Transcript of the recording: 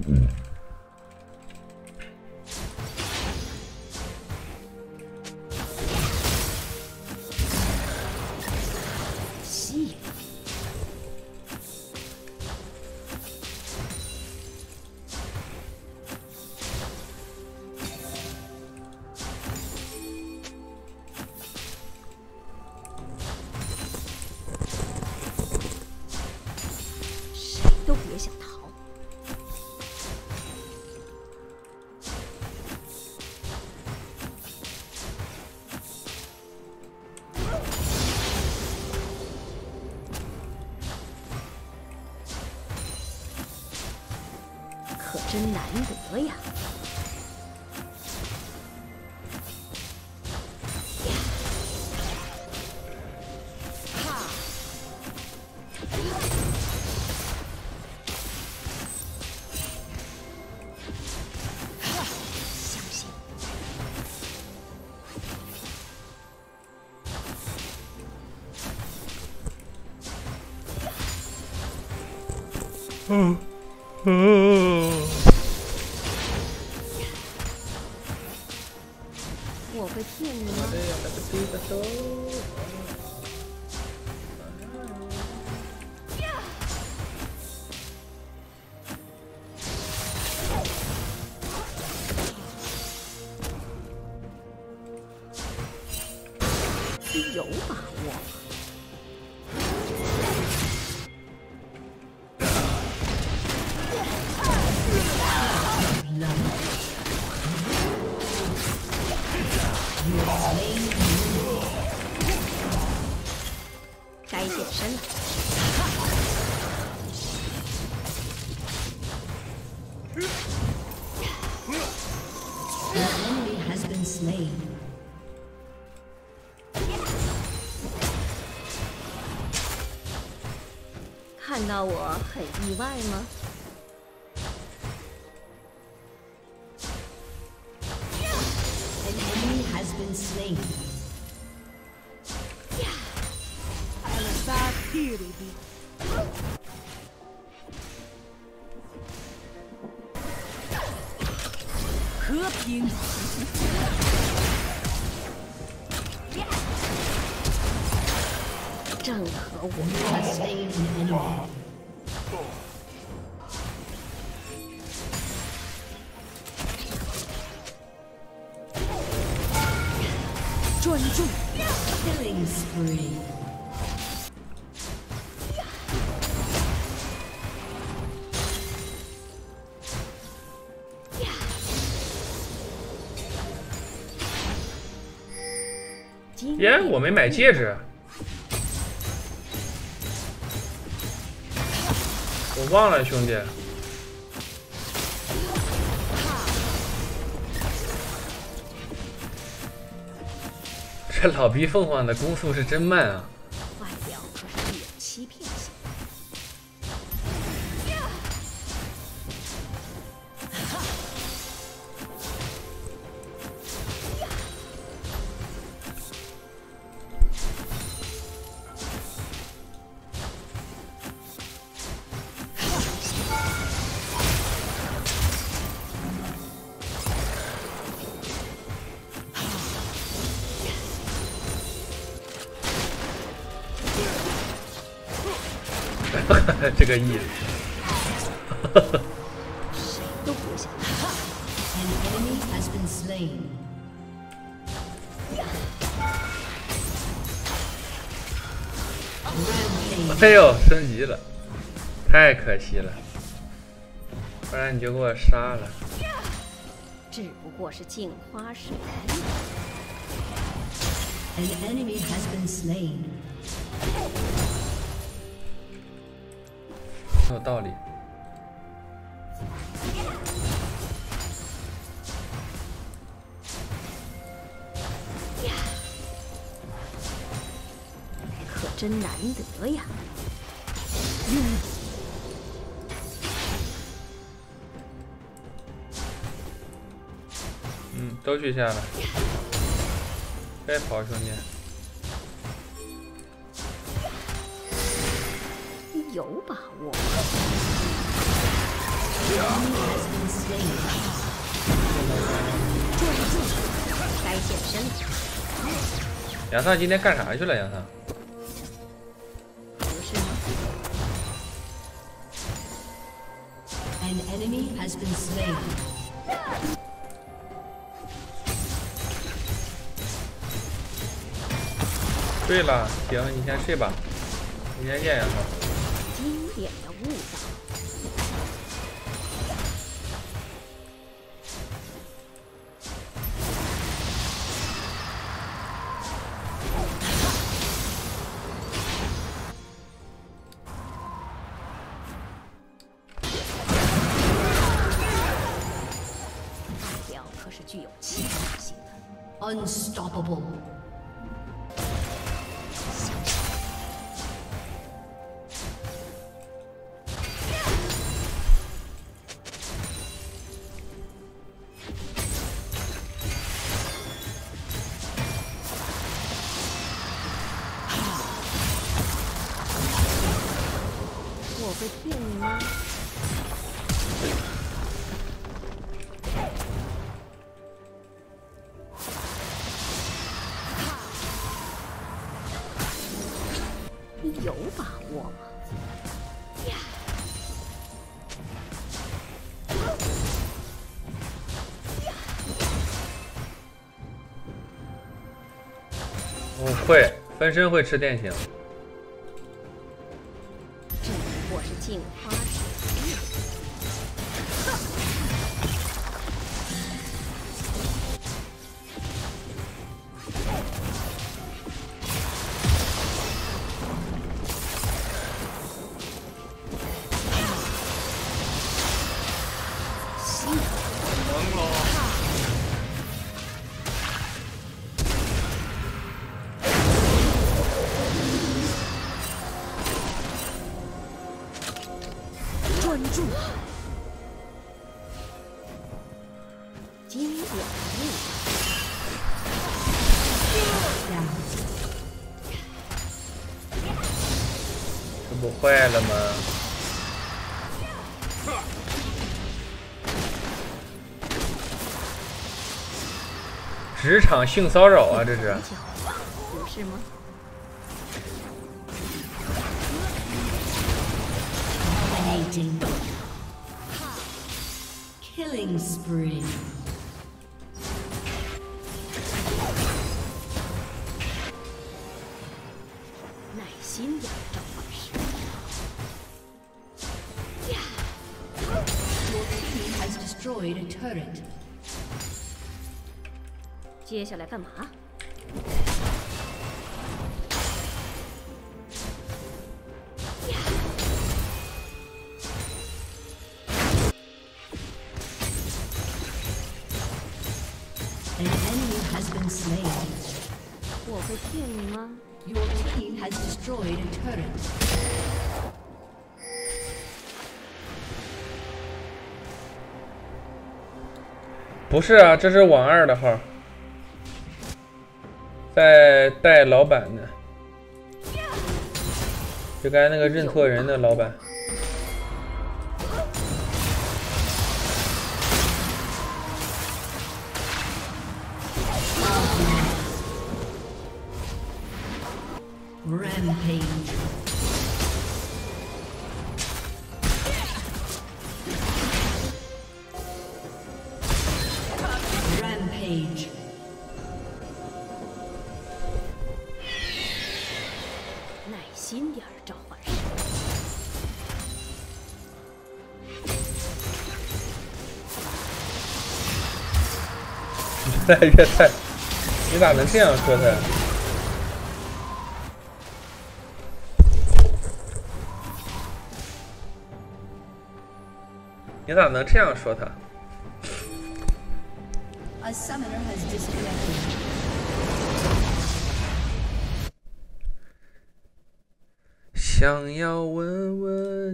Mm-hmm. 真难得呀！相信我会骗你吗？Eh, ada peti betul. 你有看到我很意外吗？An enemy 正合我心。专注。耶！我没买戒指。忘了，兄弟。这老逼凤凰的攻速是真慢啊！这个意思。哎呦，升级了，太可惜了，不然你就给我杀了。只不过是镜花水月。Enemy has been slain. 有道理。可真难得呀！嗯，都去下了，别跑，兄弟。有把握.该现身了，杨灿今天干啥去了？杨丧，不是吗？An enemy has been slain. 睡了，行，你先睡吧，明天见，杨丧。经典的误导。代表可是具有欺负性的。Unstoppable. 会骗你吗？你有把握吗？我会分身会吃电刑，是镜花水月。专这。不坏了吗？职场性骚扰啊，这是。Killing spree. 耐心点儿，召唤师。Your team has destroyed a turret. 接下来干嘛？An enemy has been slain. 我会骗你吗？Your team has destroyed a turret. 不是啊？这是网二的号，在带老板呢，就刚才那个认错人的老板。Rampage. Rampage. 耐心点儿，召唤师。越来越菜，你咋能这样说他？你咋能这样说他？想要问问